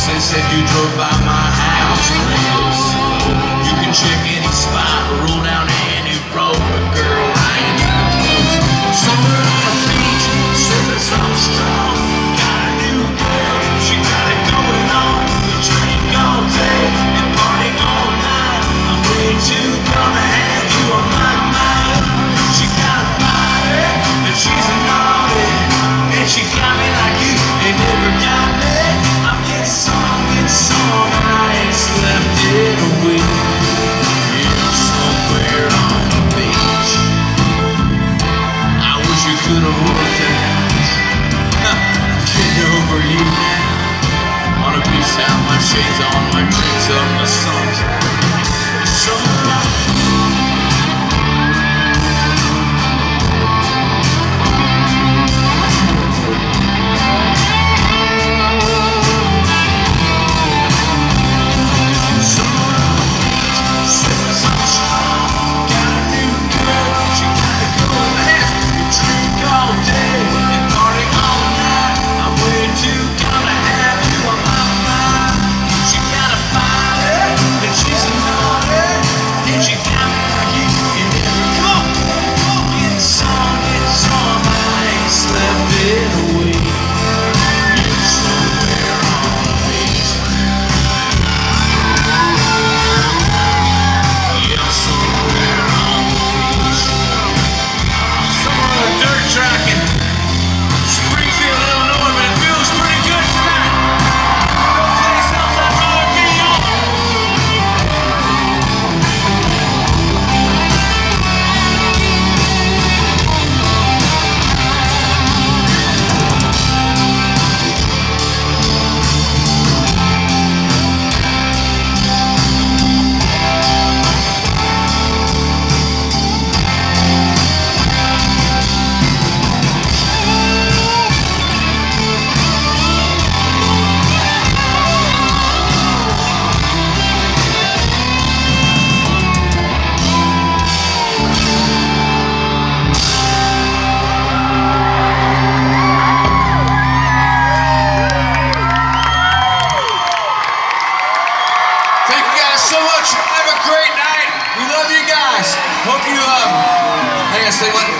Said you drove by my house. You can check any spot. shades on my dreams on the sun great night. We love you guys. Hope you, um, I guess they want.